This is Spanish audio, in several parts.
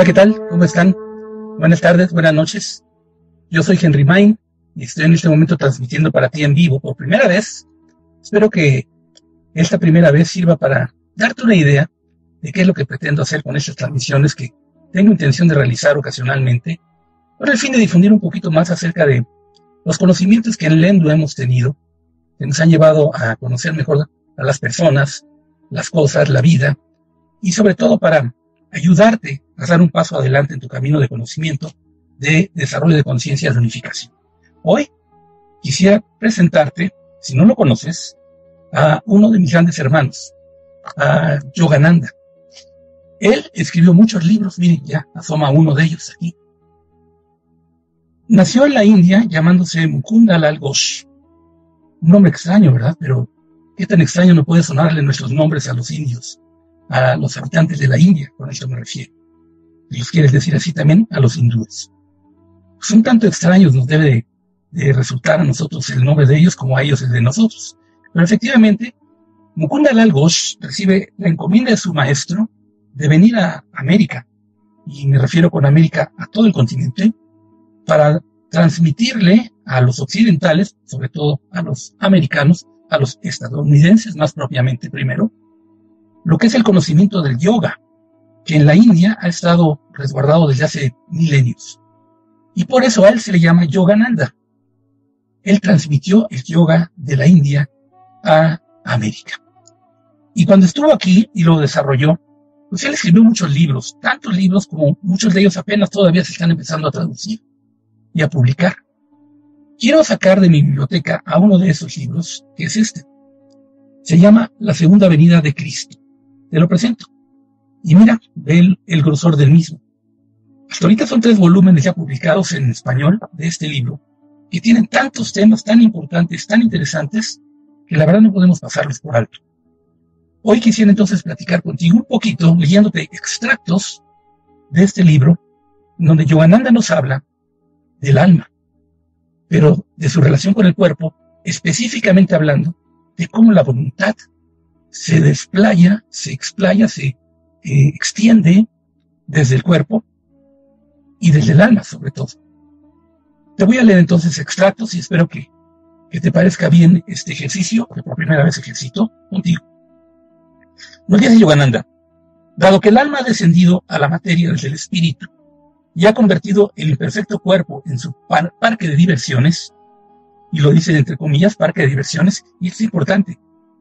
Hola, ¿qué tal? ¿Cómo están? Buenas tardes, buenas noches. Yo soy Henry Main y estoy en este momento transmitiendo para ti en vivo por primera vez. Espero que esta primera vez sirva para darte una idea de qué es lo que pretendo hacer con estas transmisiones que tengo intención de realizar ocasionalmente, con el fin de difundir un poquito más acerca de los conocimientos que en Lendo hemos tenido, que nos han llevado a conocer mejor a las personas, las cosas, la vida, y sobre todo para ayudarte a dar un paso adelante en tu camino de conocimiento, de desarrollo de conciencia, de unificación. Hoy quisiera presentarte, si no lo conoces, a uno de mis grandes hermanos, a Yogananda. Él escribió muchos libros, miren, ya asoma uno de ellos aquí. Nació en la India llamándose Mukunda Lal Ghosh. Un nombre extraño, ¿verdad? Pero qué tan extraño no puede sonarle nuestros nombres a los indios a los habitantes de la India, con eso me refiero. Y los quieres decir así también a los hindúes. Pues un tanto extraños nos debe de, resultar a nosotros el nombre de ellos como a ellos el de nosotros. Pero efectivamente, Mukunda Lal Ghosh recibe la encomienda de su maestro de venir a América, y me refiero con América a todo el continente, para transmitirle a los occidentales, sobre todo a los americanos, a los estadounidenses más propiamente primero, lo que es el conocimiento del yoga, que en la India ha estado resguardado desde hace milenios. Y por eso a él se le llama Yogananda. Él transmitió el yoga de la India a América. Y cuando estuvo aquí y lo desarrolló, pues él escribió muchos libros, tantos libros como muchos de ellos apenas todavía se están empezando a traducir y a publicar. Quiero sacar de mi biblioteca a uno de esos libros, que es este. Se llama La Segunda Venida de Cristo te lo presento. Y mira, ve el, grosor del mismo. Hasta ahorita son tres volúmenes ya publicados en español de este libro, que tienen tantos temas tan importantes, tan interesantes, que la verdad no podemos pasarlos por alto. Hoy quisiera entonces platicar contigo un poquito, leyéndote extractos de este libro, donde Yogananda nos habla del alma, pero de su relación con el cuerpo, específicamente hablando de cómo la voluntad se desplaya, se explaya, se eh, extiende desde el cuerpo y desde el alma sobre todo. Te voy a leer entonces extractos y espero que, que te parezca bien este ejercicio, que por primera vez ejercito contigo. Nos dice Yogananda, dado que el alma ha descendido a la materia desde el espíritu y ha convertido el imperfecto cuerpo en su parque de diversiones, y lo dice entre comillas, parque de diversiones, y es importante,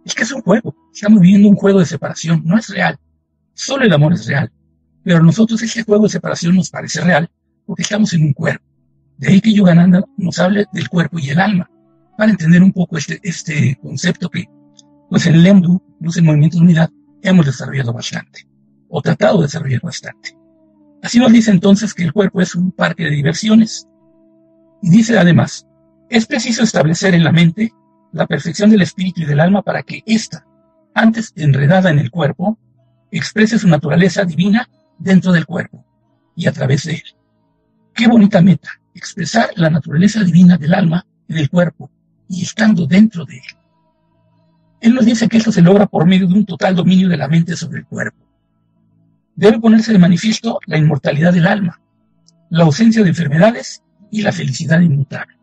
es que es un juego. Estamos viviendo un juego de separación. No es real. Solo el amor es real. Pero a nosotros ese juego de separación nos parece real porque estamos en un cuerpo. De ahí que Yogananda nos hable del cuerpo y el alma, para entender un poco este, este concepto que, pues en Lemdu, Luz en Movimiento de Unidad, hemos desarrollado bastante, o tratado de desarrollar bastante. Así nos dice entonces que el cuerpo es un parque de diversiones. Y dice además, es preciso establecer en la mente la perfección del espíritu y del alma para que ésta, antes enredada en el cuerpo, exprese su naturaleza divina dentro del cuerpo y a través de él. Qué bonita meta, expresar la naturaleza divina del alma en el cuerpo y estando dentro de él. Él nos dice que esto se logra por medio de un total dominio de la mente sobre el cuerpo. Debe ponerse de manifiesto la inmortalidad del alma, la ausencia de enfermedades y la felicidad inmutable.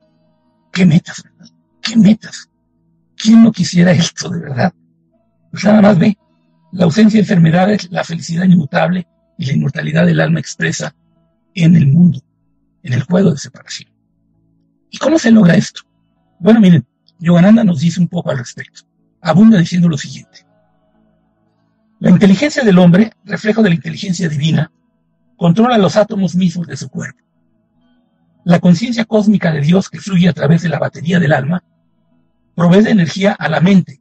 ¿Qué metas, verdad? ¿Qué metas? ¿Quién no quisiera esto de verdad? Pues nada más ve, la ausencia de enfermedades, la felicidad inmutable y la inmortalidad del alma expresa en el mundo, en el juego de separación. ¿Y cómo se logra esto? Bueno, miren, Yogananda nos dice un poco al respecto. Abunda diciendo lo siguiente. La inteligencia del hombre, reflejo de la inteligencia divina, controla los átomos mismos de su cuerpo. La conciencia cósmica de Dios que fluye a través de la batería del alma provee de energía a la mente.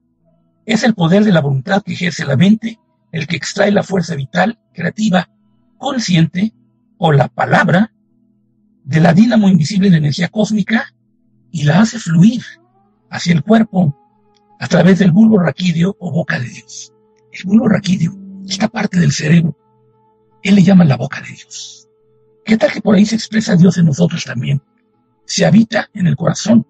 Es el poder de la voluntad que ejerce la mente el que extrae la fuerza vital, creativa, consciente o la palabra de la dínamo invisible de energía cósmica y la hace fluir hacia el cuerpo a través del bulbo raquídeo o boca de Dios. El bulbo raquídeo, esta parte del cerebro, él le llama la boca de Dios. ¿Qué tal que por ahí se expresa Dios en nosotros también? Se habita en el corazón,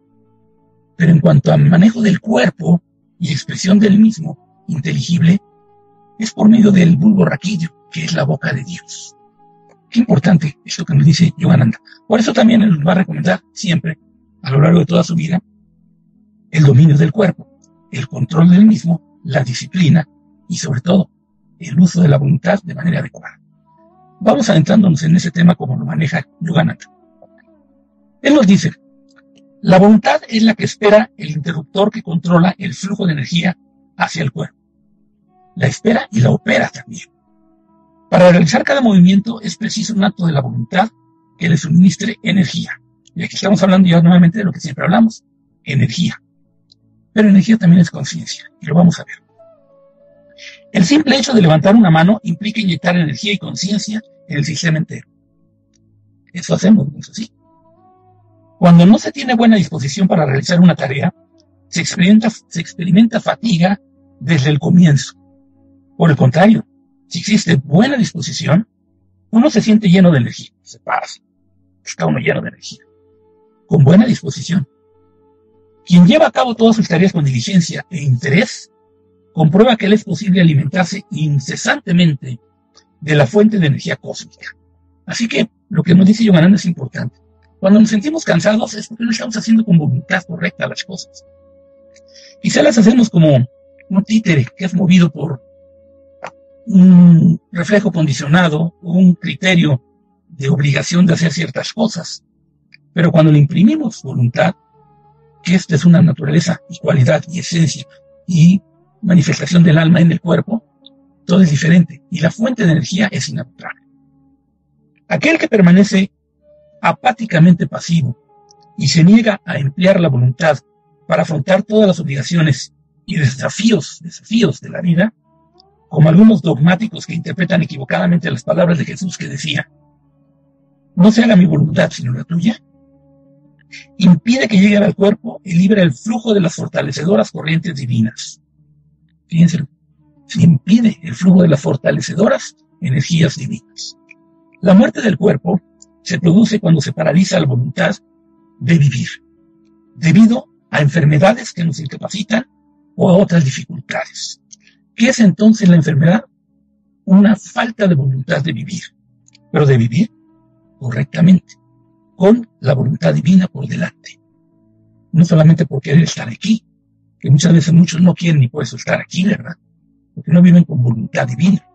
pero en cuanto a manejo del cuerpo y expresión del mismo, inteligible, es por medio del bulbo raquídeo, que es la boca de Dios. Qué importante esto que nos dice Yogananda. Por eso también nos va a recomendar siempre, a lo largo de toda su vida, el dominio del cuerpo, el control del mismo, la disciplina y sobre todo el uso de la voluntad de manera adecuada. Vamos adentrándonos en ese tema como lo maneja Yogananda. Él nos dice, la voluntad es la que espera el interruptor que controla el flujo de energía hacia el cuerpo. La espera y la opera también. Para realizar cada movimiento es preciso un acto de la voluntad que le suministre energía. Y aquí estamos hablando ya nuevamente de lo que siempre hablamos, energía. Pero energía también es conciencia, y lo vamos a ver. El simple hecho de levantar una mano implica inyectar energía y conciencia en el sistema entero. Eso hacemos, eso sí. Cuando no se tiene buena disposición para realizar una tarea, se experimenta, se experimenta fatiga desde el comienzo. Por el contrario, si existe buena disposición, uno se siente lleno de energía, se pasa, está uno lleno de energía, con buena disposición. Quien lleva a cabo todas sus tareas con diligencia e interés, comprueba que le es posible alimentarse incesantemente de la fuente de energía cósmica. Así que lo que nos dice Yogananda es importante. Cuando nos sentimos cansados es porque no estamos haciendo con voluntad correcta las cosas. Quizá las hacemos como un títere que es movido por un reflejo condicionado o un criterio de obligación de hacer ciertas cosas. Pero cuando le imprimimos voluntad, que esta es una naturaleza y cualidad y esencia y manifestación del alma en el cuerpo, todo es diferente y la fuente de energía es inagotable. Aquel que permanece apáticamente pasivo y se niega a emplear la voluntad para afrontar todas las obligaciones y desafíos, desafíos de la vida, como algunos dogmáticos que interpretan equivocadamente las palabras de Jesús que decía, no se haga mi voluntad sino la tuya, impide que llegue al cuerpo y libre el flujo de las fortalecedoras corrientes divinas. Fíjense, se impide el flujo de las fortalecedoras energías divinas. La muerte del cuerpo se produce cuando se paraliza la voluntad de vivir, debido a enfermedades que nos incapacitan o a otras dificultades. ¿Qué es entonces la enfermedad? Una falta de voluntad de vivir, pero de vivir correctamente, con la voluntad divina por delante. No solamente por querer estar aquí, que muchas veces muchos no quieren ni por eso estar aquí, ¿verdad? Porque no viven con voluntad divina.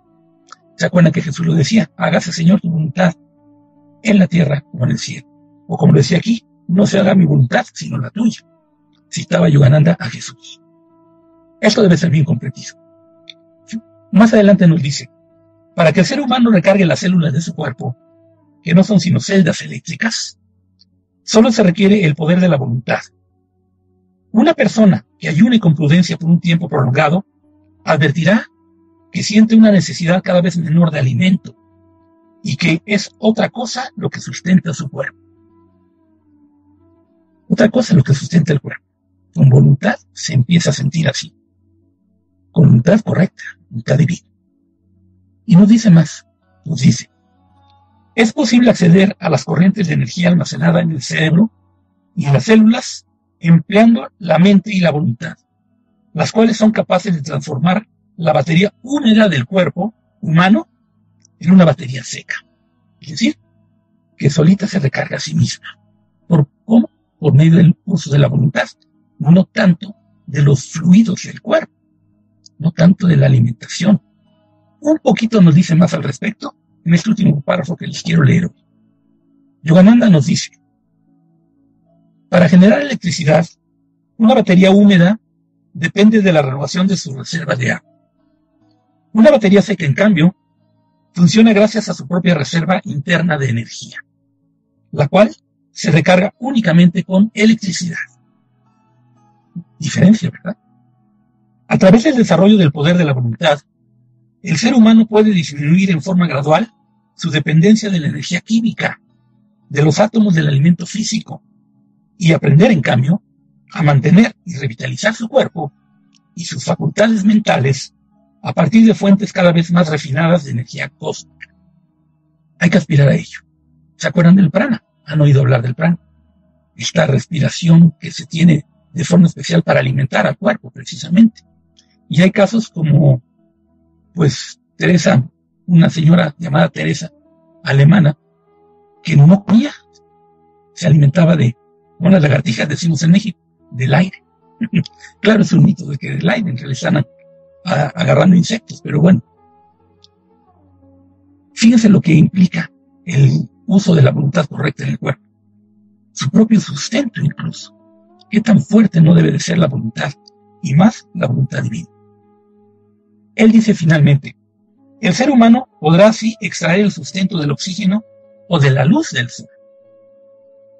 ¿Se acuerdan que Jesús lo decía? Hágase, Señor, tu voluntad en la tierra como en el cielo. O como decía aquí, no se haga mi voluntad, sino la tuya. Citaba Yogananda a Jesús. Esto debe ser bien comprendido. Más adelante nos dice, para que el ser humano recargue las células de su cuerpo, que no son sino celdas eléctricas, solo se requiere el poder de la voluntad. Una persona que ayune con prudencia por un tiempo prolongado, advertirá que siente una necesidad cada vez menor de alimento y que es otra cosa lo que sustenta su cuerpo. Otra cosa lo que sustenta el cuerpo. Con voluntad se empieza a sentir así. Con voluntad correcta, voluntad divina. Y nos dice más, nos dice, es posible acceder a las corrientes de energía almacenada en el cerebro y en las células empleando la mente y la voluntad, las cuales son capaces de transformar la batería húmeda del cuerpo humano en una batería seca. Es decir, que solita se recarga a sí misma. ¿Por cómo? Por medio del uso de la voluntad, no tanto de los fluidos del cuerpo, no tanto de la alimentación. Un poquito nos dice más al respecto en este último párrafo que les quiero leer hoy. Yogananda nos dice, para generar electricidad, una batería húmeda depende de la renovación de su reserva de agua. Una batería seca, en cambio, funciona gracias a su propia reserva interna de energía, la cual se recarga únicamente con electricidad. Diferencia, ¿verdad? A través del desarrollo del poder de la voluntad, el ser humano puede disminuir en forma gradual su dependencia de la energía química, de los átomos del alimento físico, y aprender, en cambio, a mantener y revitalizar su cuerpo y sus facultades mentales a partir de fuentes cada vez más refinadas de energía cósmica. Hay que aspirar a ello. ¿Se acuerdan del prana? ¿Han oído hablar del prana? Esta respiración que se tiene de forma especial para alimentar al cuerpo, precisamente. Y hay casos como, pues, Teresa, una señora llamada Teresa, alemana que no comía, se alimentaba de, como las lagartijas decimos en México, del aire. claro, es un mito de que del aire en realidad agarrando insectos, pero bueno. Fíjense lo que implica el uso de la voluntad correcta en el cuerpo. Su propio sustento incluso. Qué tan fuerte no debe de ser la voluntad, y más la voluntad divina. Él dice finalmente, el ser humano podrá así extraer el sustento del oxígeno o de la luz del sol.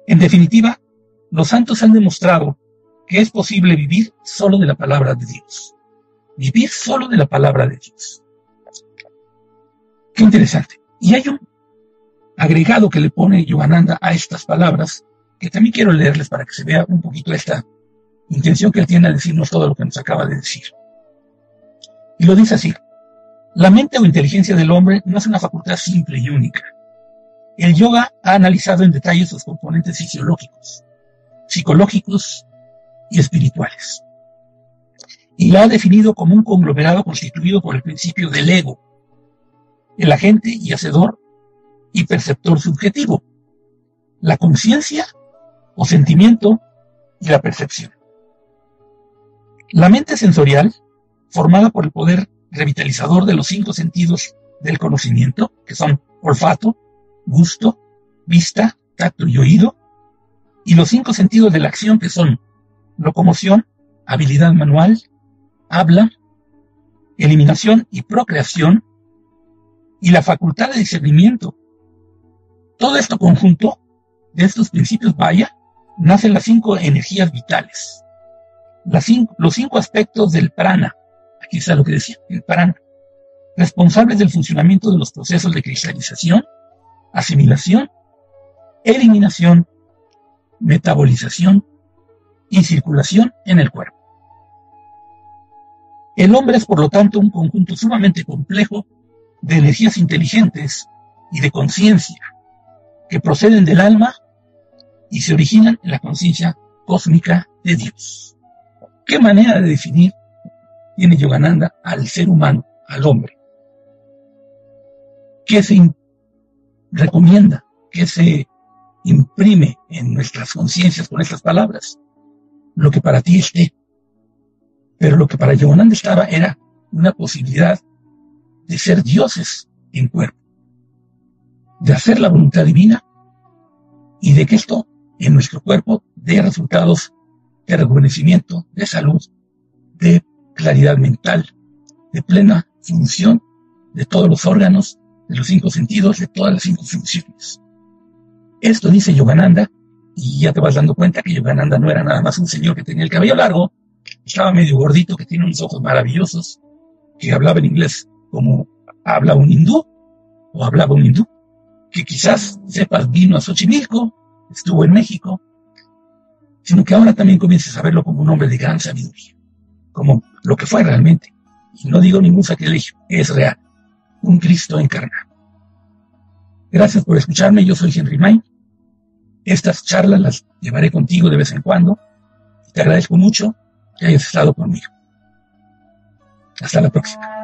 En definitiva, los santos han demostrado que es posible vivir solo de la palabra de Dios. Vivir solo de la palabra de Dios. Qué interesante. Y hay un agregado que le pone Yogananda a estas palabras, que también quiero leerles para que se vea un poquito esta intención que él tiene a decirnos todo lo que nos acaba de decir. Y lo dice así. La mente o inteligencia del hombre no es una facultad simple y única. El yoga ha analizado en detalle sus componentes fisiológicos, psicológicos y espirituales. Y la ha definido como un conglomerado constituido por el principio del ego, el agente y hacedor y perceptor subjetivo, la conciencia o sentimiento y la percepción. La mente sensorial, formada por el poder revitalizador de los cinco sentidos del conocimiento, que son olfato, gusto, vista, tacto y oído, y los cinco sentidos de la acción, que son locomoción, habilidad manual, habla, eliminación y procreación, y la facultad de discernimiento. Todo esto conjunto de estos principios, vaya, nacen las cinco energías vitales, las los cinco aspectos del prana, aquí está lo que decía, el prana, responsables del funcionamiento de los procesos de cristalización, asimilación, eliminación, metabolización y circulación en el cuerpo. El hombre es, por lo tanto, un conjunto sumamente complejo de energías inteligentes y de conciencia que proceden del alma y se originan en la conciencia cósmica de Dios. ¿Qué manera de definir tiene Yogananda al ser humano, al hombre? ¿Qué se recomienda? ¿Qué se imprime en nuestras conciencias con estas palabras? Lo que para ti esté. Pero lo que para Yogananda estaba era una posibilidad de ser dioses en cuerpo, de hacer la voluntad divina y de que esto en nuestro cuerpo dé resultados de rejuvenecimiento, de salud, de claridad mental, de plena función de todos los órganos, de los cinco sentidos, de todas las cinco funciones. Esto dice Yogananda, y ya te vas dando cuenta que Yogananda no era nada más un señor que tenía el cabello largo, estaba medio gordito, que tiene unos ojos maravillosos, que hablaba en inglés como habla un hindú, o hablaba un hindú, que quizás sepas vino a Xochimilco, estuvo en México, sino que ahora también comiences a verlo como un hombre de gran sabiduría, como lo que fue realmente. Y no digo ningún sacrilegio, es real, un Cristo encarnado. Gracias por escucharme, yo soy Henry May. Estas charlas las llevaré contigo de vez en cuando te agradezco mucho que hayas estado conmigo. Hasta la próxima.